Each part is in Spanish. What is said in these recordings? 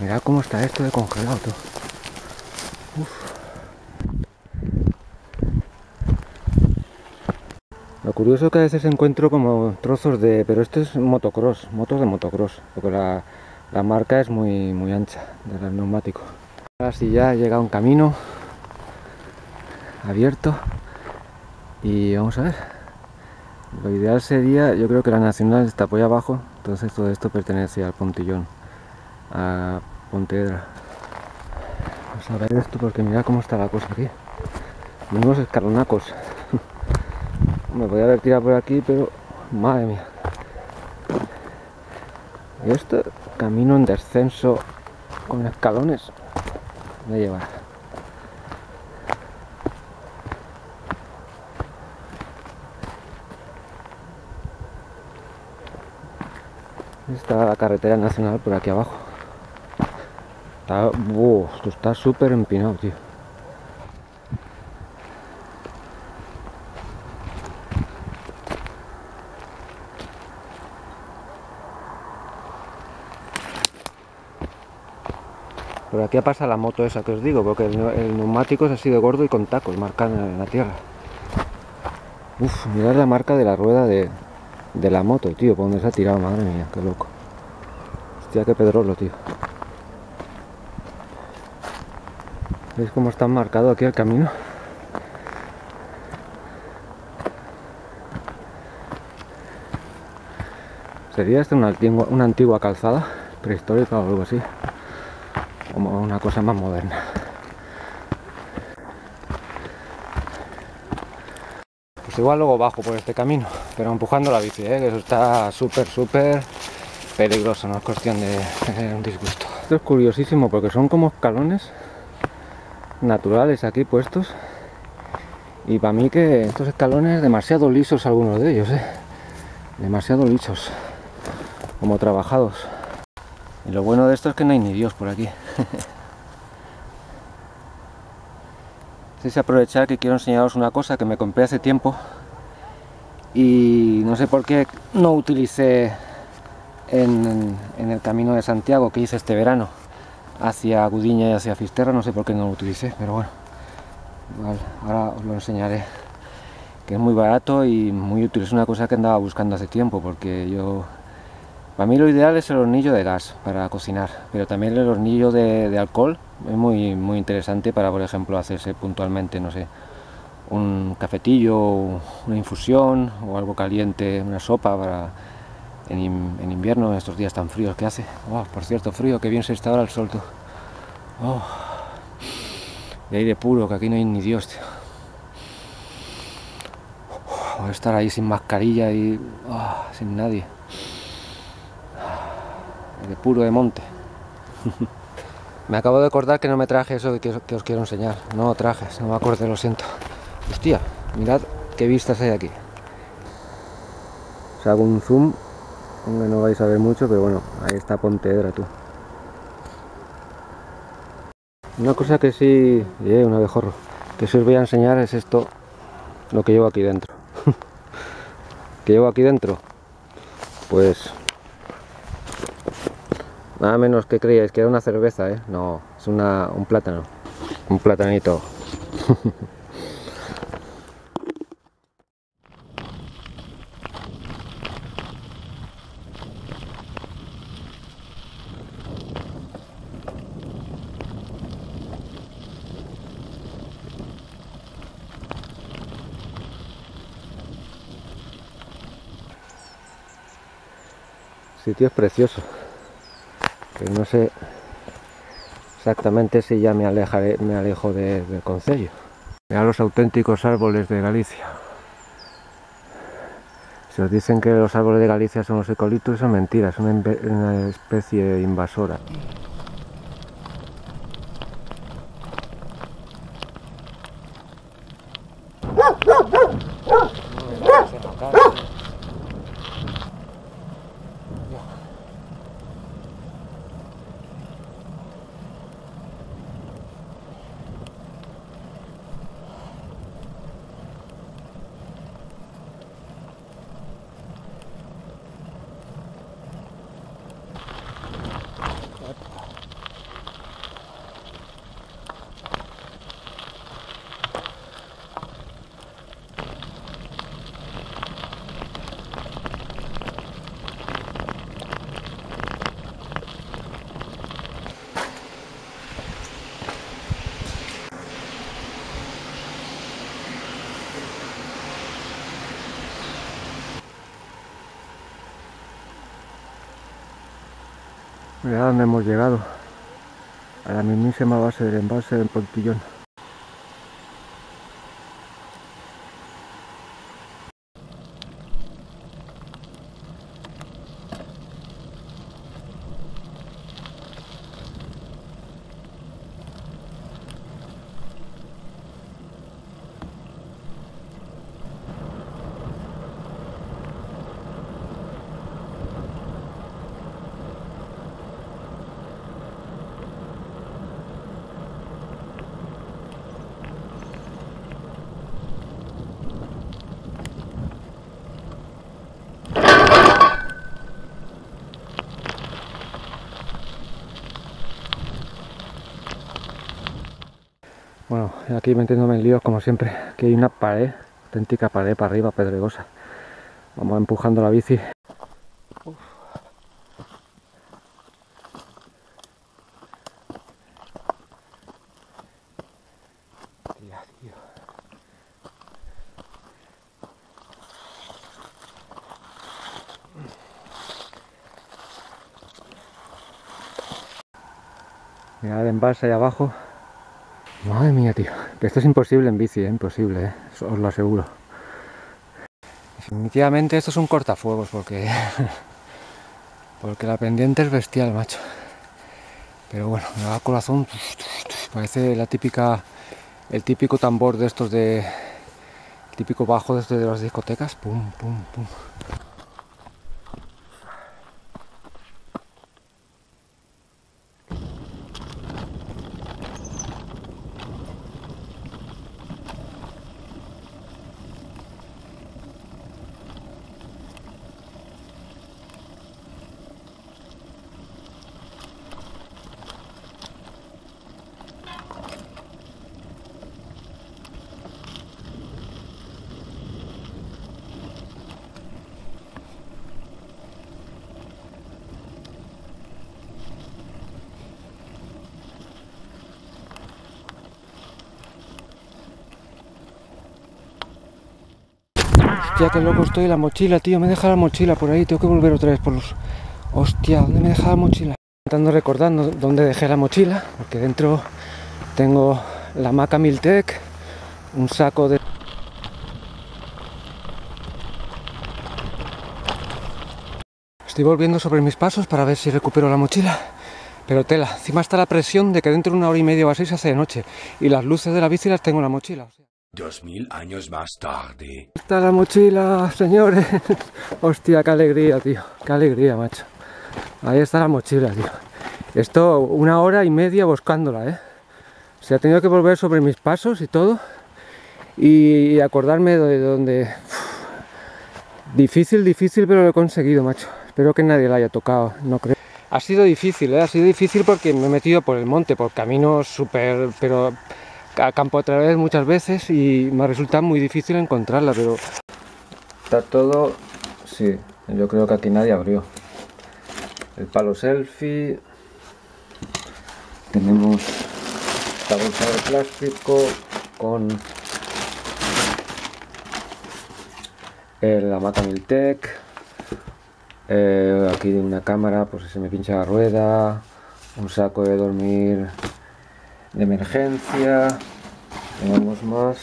Mirad cómo está esto de congelado. Lo curioso que a veces encuentro como trozos de... pero esto es motocross, motos de motocross, porque la, la marca es muy, muy ancha de los neumáticos. Ahora sí ya llega un camino abierto y vamos a ver. Lo ideal sería, yo creo que la nacional está por ahí abajo, entonces todo esto pertenece al Pontillón, a Pontevedra. Vamos a ver esto porque mira cómo está la cosa aquí. Unos escalonacos. Me voy a haber tirado por aquí, pero madre mía. Y esto, camino en descenso con escalones, me llevar. Está la carretera nacional por aquí abajo. Está, esto está súper empinado, tío. Por aquí pasa la moto esa que os digo, porque el, el neumático es así de gordo y con tacos, marcando en la tierra. Uf, mirad la marca de la rueda de, de la moto, tío, por donde se ha tirado, madre mía, qué loco. Hostia, qué pedrolo, tío. ¿Veis cómo está marcado aquí el camino? Sería esta una antigua, una antigua calzada prehistórica o algo así. Como una cosa más moderna. Pues igual luego bajo por este camino, pero empujando la bici, ¿eh? que eso está súper, súper peligroso, no es cuestión de tener un disgusto. Esto es curiosísimo porque son como escalones naturales aquí puestos y para mí que estos escalones demasiado lisos algunos de ellos, ¿eh? demasiado lisos, como trabajados. Y lo bueno de esto es que no hay ni Dios por aquí. Quise aprovechar que quiero enseñaros una cosa que me compré hace tiempo y no sé por qué no utilicé en, el camino de Santiago que hice este verano hacia Gudiña y hacia Fisterra, no sé por qué no lo utilicé, pero bueno, igual, ahora os lo enseñaré que es muy barato y muy útil, es una cosa que andaba buscando hace tiempo porque yo para mí lo ideal es el hornillo de gas para cocinar, pero también el hornillo de, de alcohol es muy, muy interesante para, por ejemplo, hacerse puntualmente, no sé, un cafetillo, una infusión o algo caliente, una sopa para en, invierno, en estos días tan fríos que hace. Oh, por cierto, frío, que bien se está ahora el sol. Tú. Oh, de aire puro, que aquí no hay ni Dios, tío. Oh, estar ahí sin mascarilla y oh, sin nadie. De puro de monte. me acabo de acordar que no me traje eso que, que os quiero enseñar. No traje, no me acordé, lo siento. Hostia, mirad qué vistas hay aquí. Os hago un zoom, aunque no vais a ver mucho, pero bueno, ahí está Pontevedra tú. Una cosa que sí, yeah, un abejorro, que sí os voy a enseñar es esto, lo que llevo aquí dentro. ¿Qué llevo aquí dentro? Pues nada menos que creíais que era una cerveza, ¿eh? No, es una, un plátano, un platanito. sitio es precioso. No sé exactamente si ya me, alejaré, me alejo de, del concello. Mirad los auténticos árboles de Galicia. Si os dicen que los árboles de Galicia son los ecolitos son mentiras, una, una especie invasora Mira dónde hemos llegado. A la mismísima base del embalse del Pontillón. Bueno, aquí metiéndome en líos como siempre. Aquí hay una pared, auténtica pared para arriba, pedregosa. Vamos empujando la bici. Mirad el embalse ahí abajo. Madre mía, tío. Esto es imposible en bici, ¿eh? imposible, ¿eh? os lo aseguro. Definitivamente esto es un cortafuegos porque porque la pendiente es bestial, macho. Pero bueno, me va corazón. Parece la típica el típico tambor de estos de el típico bajo de estos de las discotecas. Pum, pum, pum. Hostia, qué loco estoy, la mochila, tío, me deja la mochila por ahí, tengo que volver otra vez por los... Hostia, ¿dónde me deja la mochila? Intentando recordando dónde dejé la mochila, porque dentro tengo la maca Miltec, un saco de... Estoy volviendo sobre mis pasos para ver si recupero la mochila. Pero tela, encima está la presión de que dentro de una hora y media o así se hace de noche. Y las luces de la bici las tengo en la mochila. Dos mil años más tarde. Está la mochila, señores. Hostia, qué alegría, tío. Qué alegría, macho. Ahí está la mochila, tío. Esto, una hora y media buscándola, ¿eh? Se ha tenido que volver sobre mis pasos y todo. Y acordarme de donde... Difícil, difícil, pero lo he conseguido, macho. Espero que nadie la haya tocado, no creo. Ha sido difícil, ¿eh? Ha sido difícil porque me he metido por el monte, por caminos súper... pero a campo a través muchas veces y me resulta muy difícil encontrarla, pero está todo, sí, yo creo que aquí nadie abrió. El palo selfie, tenemos la bolsa de plástico con la Mata Miltec, eh, aquí una cámara, pues si se me pincha la rueda, un saco de dormir de emergencia. Tenemos más.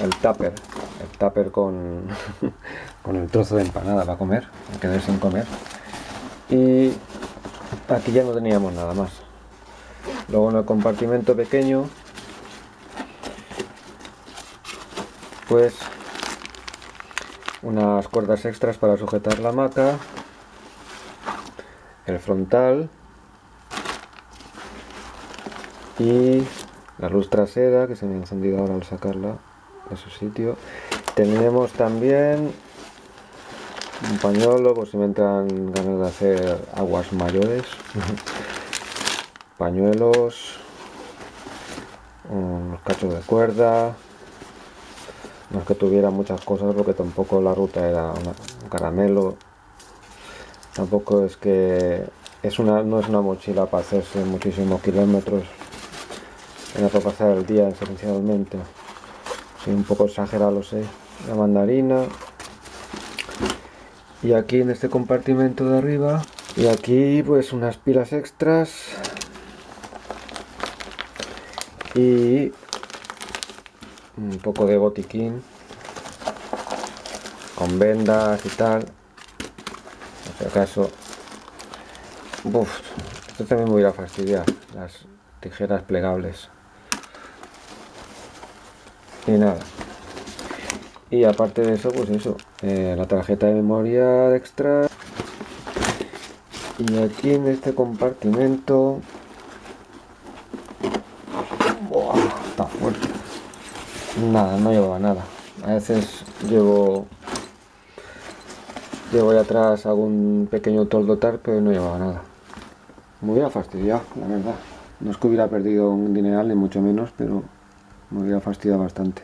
El tupper. El tupper con, con el trozo de empanada para comer me quedé sin comer. Y aquí ya no teníamos nada más. Luego en el compartimento pequeño pues unas cuerdas extras para sujetar la hamaca el frontal y la luz trasera que se me ha encendido ahora al sacarla de su sitio. Tenemos también un pañuelo por si me entran ganas de hacer aguas mayores. Pañuelos unos cachos de cuerda. No es que tuviera muchas cosas porque tampoco la ruta era un caramelo. Tampoco es que es una, no es una mochila para hacerse muchísimos kilómetros era para pasar el día esencialmente. Soy un poco exagerado, lo sé. La mandarina. Y aquí en este compartimento de arriba, Y aquí pues unas pilas extras y un poco de botiquín con vendas y tal. Por acaso. Uf, esto también me voy a fastidiar. Las tijeras plegables. Y nada. Y aparte de eso, pues eso. Eh, la tarjeta de memoria extra. Y aquí en este compartimento. está fuerte. Nada, no llevaba nada. A veces llevo Llevo ahí atrás algún pequeño toldo pero no llevaba nada. Me hubiera fastidiado, la verdad. No es que hubiera perdido un dineral, ni mucho menos, pero me hubiera fastidiado bastante.